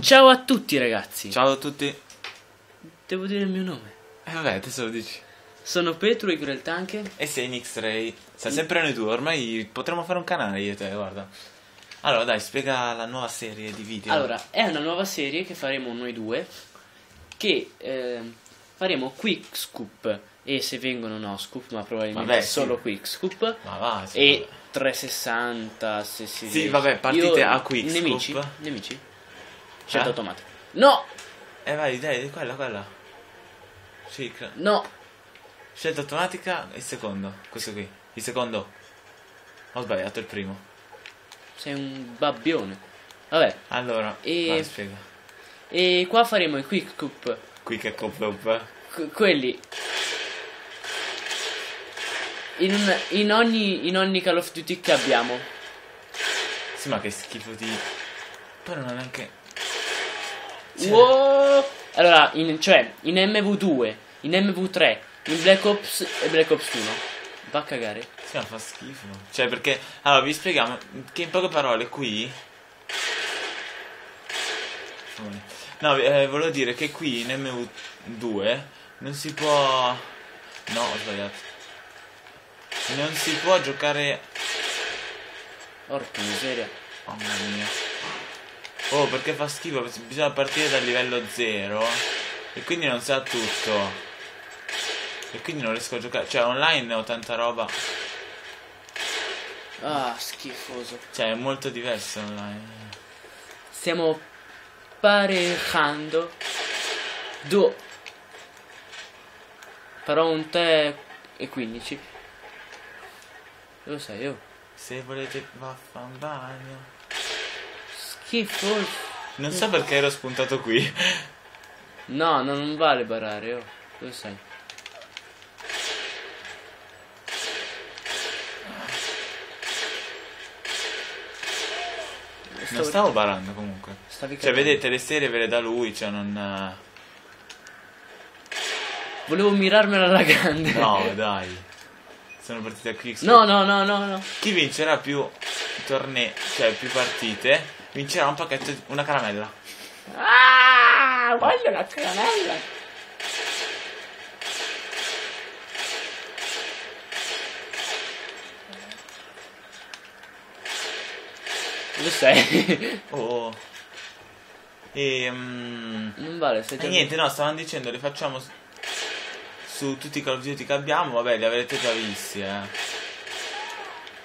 Ciao a tutti ragazzi. Ciao a tutti. Devo dire il mio nome. E vabbè, adesso lo dici. Sono Petro e Grel Tanke. E sei in X-Ray. Sei sempre noi due, ormai potremmo fare un canale io e te, guarda. Allora, dai, spiega la nuova serie di video. Allora, è una nuova serie che faremo noi due. Che eh, faremo Quick Scoop. E se vengono no scoop, ma probabilmente Vabbè, sì. solo Quick Scoop. Va, sì, E vabbè. 360 se si Sì, riesce. vabbè, partite Io- a Quick Nemici? Scoop. Nemici? Scelta Eh? automatica. No! Eh vai, dai, quella, quella. Sì, cl- No! scelta automatica, il secondo. Questo qui. Il secondo. Ho sbagliato il primo. Sei un babbione. Vabbè, Allora, E- vai, spiega. e qua faremo i Quick Scoop. Qui che cop up. Que- quelli in, in ogni, in ogni Call of Duty che abbiamo Sì, ma che schifo di... Poi non è neanche... Cioè, wow! allora in, cioè in MV2 in MV3 in Black Ops e Black Ops 1 va a cagare Sì, ma fa schifo. Cioè, perché... Allora, vi spieghiamo che in poche parole qui... No, eh, volevo dire che qui in MV2 non si può... No, ho sbagliato. Non si può giocare... porca miseria Oh, mamma mia. Oh, perché fa schifo, bisogna partire dal livello 0 e quindi non sa tutto. E quindi non riesco a giocare. Cioè, online ho tanta roba. ah schifoso Cioè, è molto diverso online. stiamo parejando do farò un te e 15 lo sai io Se volete vaffan bagno. schifoso Non so perché ero spuntato qui. No, no, non vale barare, oh. Lo sai. Non stavo barando comunque. Stavi Cioè, vedete, le serie ve le da lui, cioè non... eh, Volevo mirarmela alla grande. No, dai. Sono partite qui. No, no, no, no, no. Chi vincerà più tornei, cioè più partite, vincerà un pacchetto, di- una caramella. Ah, voglio la caramella. Lo sai? Oh. E... mm, non vale, sei e già... niente, no, stavano dicendo, le facciamo su, tutti i Call of Duty che abbiamo, vabbè, li avrete già visti, eh.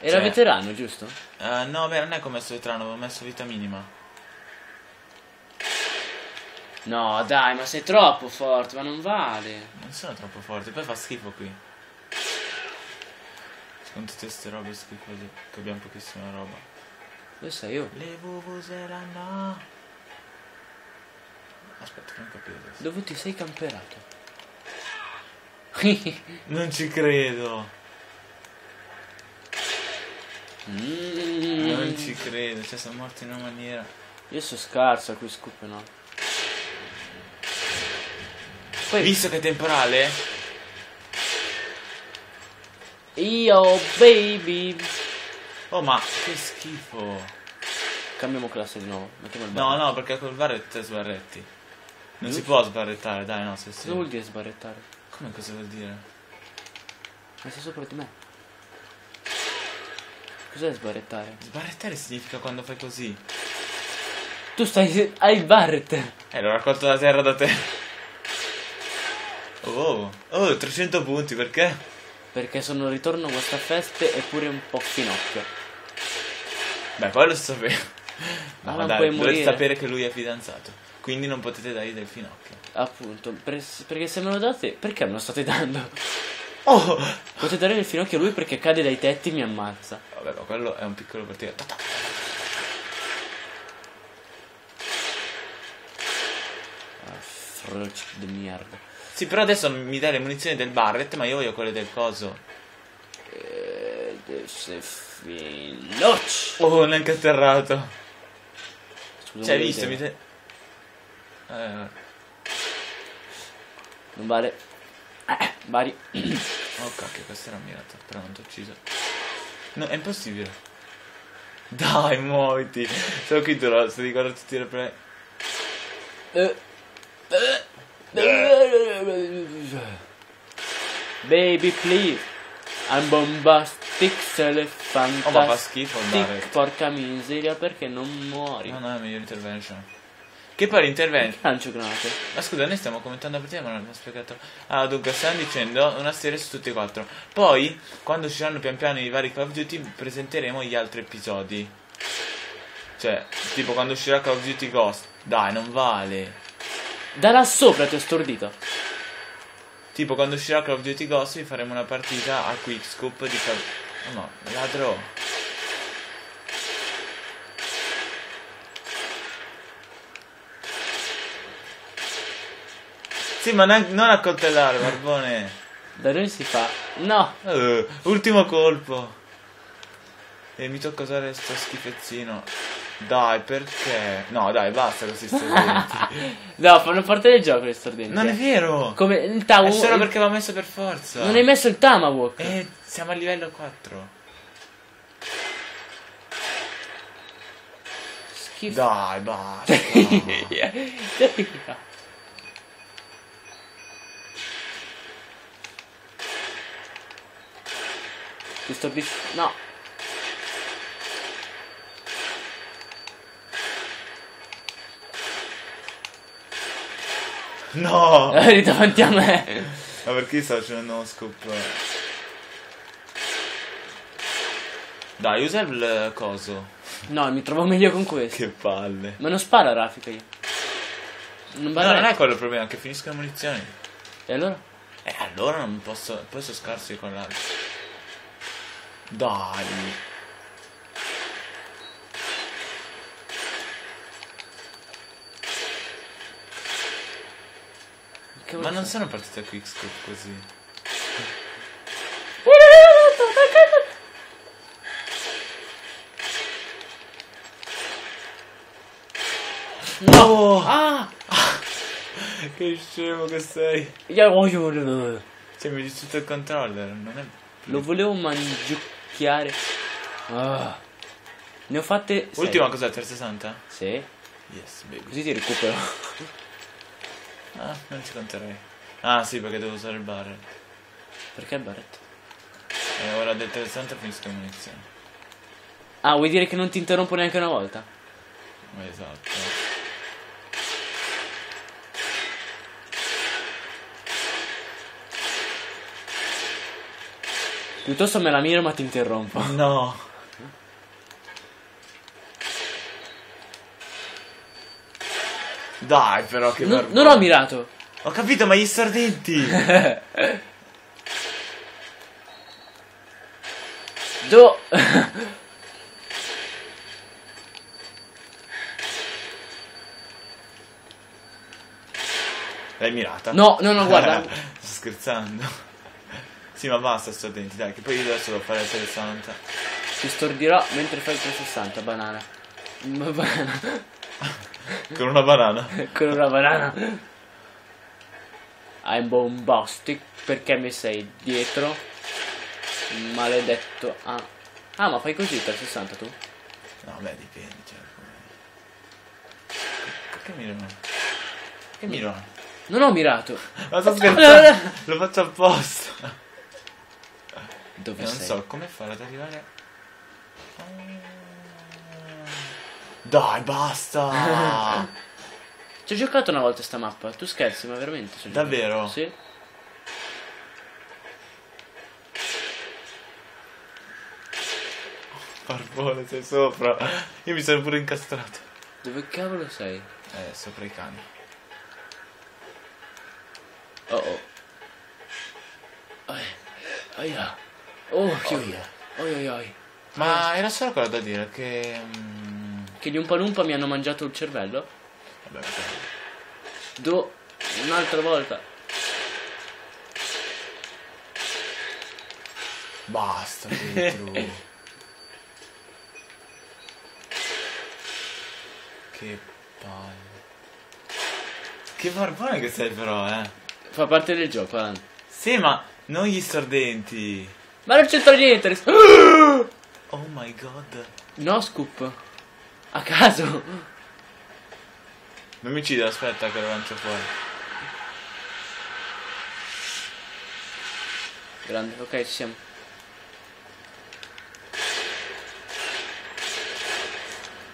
Era cioè- veterano, giusto? Eh, no, beh, non è come messo veterano, avevo messo vita minima. No, dai, ma sei troppo forte, ma non vale. Non sono troppo forte, poi fa schifo qui. Con tutte queste robe schifose, che abbiamo pochissima roba. Lo sai io. Le vuvuzeranno. Aspetta, che non capivo adesso. Dove ti sei camperato? Non ci credo. Mm. Non ci credo, cioè sono morto in una maniera. Io sono scarso a cui scoop no. Poi Visto che è temporale? io baby Oh ma che schifo. cambiamo classe di nuovo. Mettiamo il No, no, perché col barret sbarretti. Non si Giusto. può sbarrettare, dai, no, se sì. Cosa vuol dire sbarrettare? Come cosa vuol dire? Ma sei sopra di me. Cos'è sbarrettare? Sbarrettare significa quando fai così. Tu stai. hai il barret. Eh, l'ho raccolto da terra da te. Oh, oh, 300 punti, perché? Perché sono ritorno a questa festa e pure un po' finocchio. Beh, poi lo sapevo. Ma non dai, morire. sapere che lui è fidanzato. Quindi non potete dargli del finocchio. Appunto. per- perché se me lo date. Perché me lo state dando? Oh! Potete dare il finocchio a lui perché cade dai tetti e mi ammazza. Vabbè, ma quello è un piccolo partito. Ah, frocci di merda. Sì, però adesso mi dai le munizioni del Barret, ma io voglio quelle del coso. Eh, se finocci. Oh, neanche atterrato. Scusa, Cioè, hai visto? Mi vedevo. Eh, Non vale. Eh, Bari. oh cacchio, questa era mirata, però non ti ho ucciso. No, è impossibile. Dai, muoviti. Solo qui tu lo- se ricordo tutti le pre... Eh. Baby please I'm bombastic elefantastic Oh, ma fa schifo andare. Porca miseria perché non muori No, no, è meglio intervention. Che poi l'intervention... Lancio granate Ma scusa, noi stiamo commentando la partita ma non abbiamo spiegato. Ah, dunque, stanno dicendo una serie su tutti e quattro. Poi, quando usciranno pian piano i vari Call of Duty, presenteremo gli altri episodi. Cioè, tipo quando uscirà Call of Duty Ghost. Dai, non vale. Da là sopra ti ho stordito Tipo quando uscirà Call of Duty Ghost vi faremo una partita a Quickscoop di Call... Oh no, ladro. Sì, ma non non accoltellare, barbone. Da noi si fa No Eh, ultimo colpo. E mi tocca usare sto schifezzino. Dai, perché? No, dai, basta con questi strumenti. No fanno parte del gioco le stordenti non è vero. Come il È Tau solo perché va messo per forza. Non hai messo il Tamawok Eh, siamo a livello 4. Schifo Dai, basta. Ti stordisco No no! Eri davanti a me Ma perché sto facendo uno scoop? Dai, usa il coso. No mi trovo meglio con questo Che palle. Ma non spara Raffica io Non no, non è quello il problema, che finiscono le munizioni. E allora? Eh, allora non posso. Poi sono scarsi con l'altro. Dai. Che Ma non sono partite a quickscope così. No! Ah! Che scemo che sei. Io voglio- Cioè, mi distrutto il controller. Non è. Lo volevo mangiucchiare. Ah. Ne ho fatte. sei. Ultima cos'è? 360? Sì. Yes, baby. Così ti recupero. Ah, non ci conterei. Ah, sì, perché devo usare il barrel. Perché Barrett? E ora del 360 finisco le munizioni. Ah, vuoi dire che non ti interrompo neanche una volta? Esatto. Piuttosto me la miro ma ti interrompo. No. Dai, però che Non, vergogna. non ho mirato. Ho capito, ma gli stordenti. Do. L'hai mirata? No, no, no, guarda. Sto scherzando. Sì, ma basta stordenti, dai, che poi io adesso devo fare il 360. Ti stordirò mentre fai il 360, banana. Ma banana. Con una banana. Con una banana. I'm bombastic perché mi sei dietro. Maledetto. Ah. Ah, ma fai così il 360 tu? No, beh, dipende, cioè. come- Che miro? Che miro? Non ho mirato. Ma sto scherzando. Lo faccio apposta. Dove non sei? so come fare ad arrivare. Dai, basta! Ci ho giocato una volta sta mappa. Tu scherzi, ma veramente? ho giocato. Davvero? Sì. Barbone, sei sopra. Io mi sono pure incastrato. Dove cavolo sei? Eh, sopra i cani. Oh oh. Ai. Aia. Oh, che yeah. Oi oi oi. Ma era solo quello da dire che. mm, Che gli Umpa Lumpa mi hanno mangiato il cervello? Vabbè, vabbè. Do. Un'altra volta. Basta, che palle. Che barbone che sei però, eh. Fa parte del gioco, Alan. Sì, ma non gli stordenti. Ma non c'entra niente. ris- my god. No scoop. A caso. Non mi uccide, aspetta che lo lancio fuori. Grande, ok, ci siamo.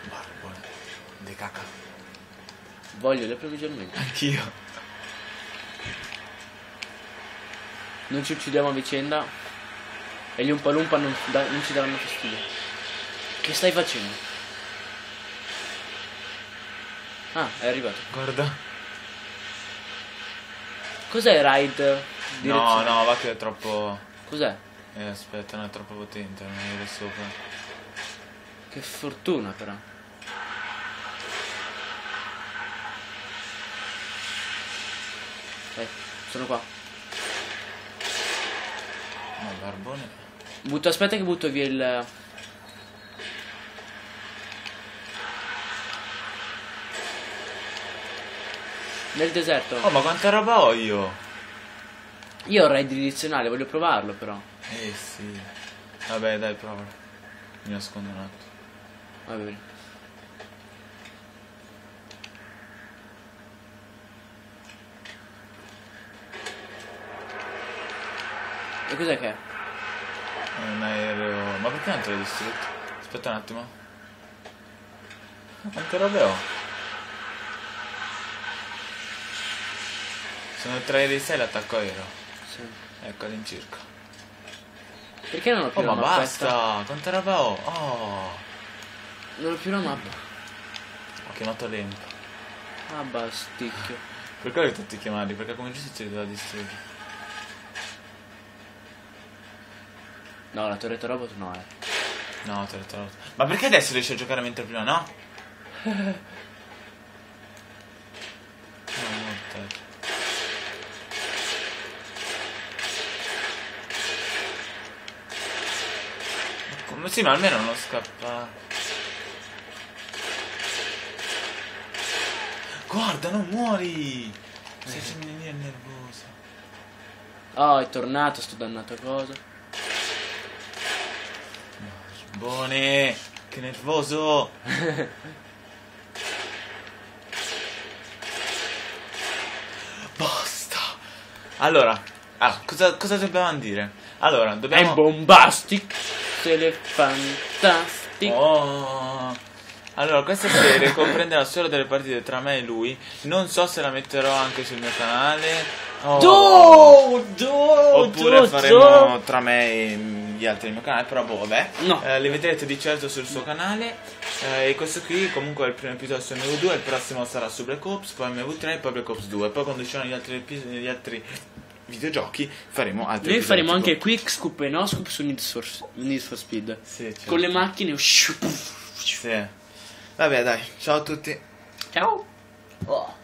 Barbone. De caca. Voglio l'approvvigionamento. Anch'io. Non ci uccidiamo a vicenda. E gli Umpa Lumpa non, non ci daranno fastidio. Che stai facendo? Ah, è arrivato. Guarda. Cos'è Ride? No, Direzione? no, va che è troppo... Cos'è? Eh, aspetta, non è troppo potente, non è sopra. Che fortuna però. Eh, sono qua. No, barbone. Butto, aspetta che butto via il... Nel deserto. Oh, ma quanta roba ho io? Io ho raid direzionale, voglio provarlo però. Eh sì. Vabbè, dai, prova. Mi nascondo un attimo. Va bene. E cos'è che è? Aereo. Ma perché non te l'hai distrutto? Aspetta un attimo. Quante robe ho? Sono tre aerei 6 l'attacco aereo. Sì. Ecco all'incirca. Perché non ho più Oh, la ma mappetta? basta! Quanta roba ho? Oh! Non ho più la mappa. Ho chiamato Lemp. Ah, basticchio. Per quello che tutti chiamarli, perché come giusto ti doveva distruggere. No, la torretta robot no, eh. No, l'ho trovato. Ma perché adesso riesci a giocare mentre prima no? No. Ma Come sì, ma almeno non scappa. Guarda, non muori! Sei femminile nervosa. Oh, è tornato sto dannato cosa. Buone! Che nervoso! Basta! Allora, ah, cosa, cosa dobbiamo dire? Allora, È dobbiamo... bombastic. Se le fantastic. Oh. Allora, questa serie comprenderà solo delle partite tra me e lui. Non so se la metterò anche sul mio canale. Oh. Do, do, Oppure do, faremo tra me e gli altri del mio canale, però boh, vabbè. No. Eh, le vedrete di certo sul suo canale. Eh, e questo qui comunque è il primo episodio su MV2, il prossimo sarà su Black Ops, poi MV3 e poi Black Ops 2. Poi quando usciranno gli altri, epi- gli altri videogiochi faremo altri Noi episodi faremo tipo- anche quick scoop e no scoop su Need for, Need for Speed. Sì, certo. Con le macchine. Sì. Vabbè, dai, ciao a tutti. Ciao. Oh.